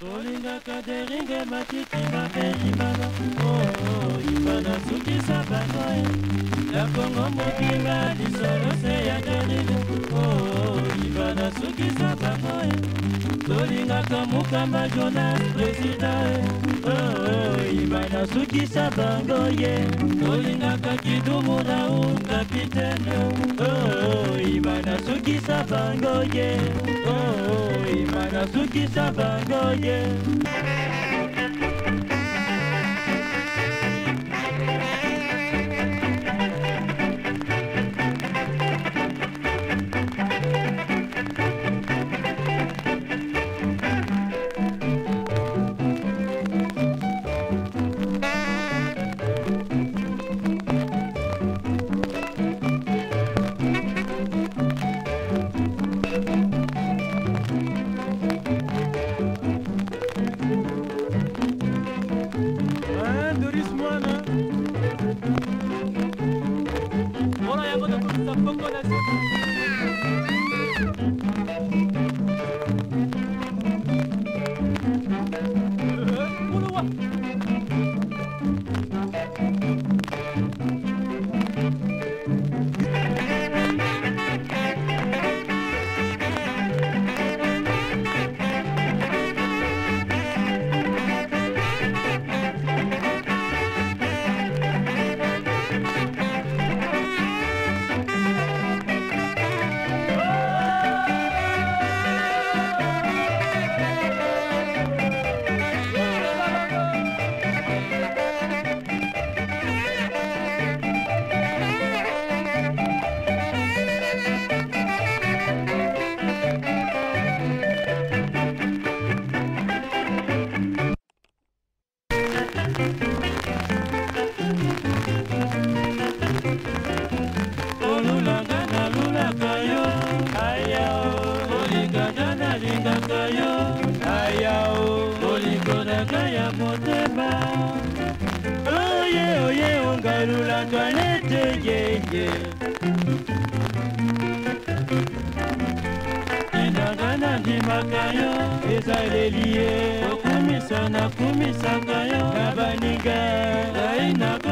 tolingaka deringe matiti mabe libala oo oh, oh, libala sukisa bango e ya kongo mobimba lisolo se ya derive oo oh, libala sukisa bango e tolingaka mokamba jonas presida e oo libala sukisa bango ye tolingaka kidumu raul kapitene e. oo libala sukisa bango ye oh, nazukisa bango ye yeah. olingaka yo aya o olingonaka ya motema oye oye ongalula toilette yeye endanga na ndimaka yo ezaleli ye miso nakumisaka yo na baninga ai na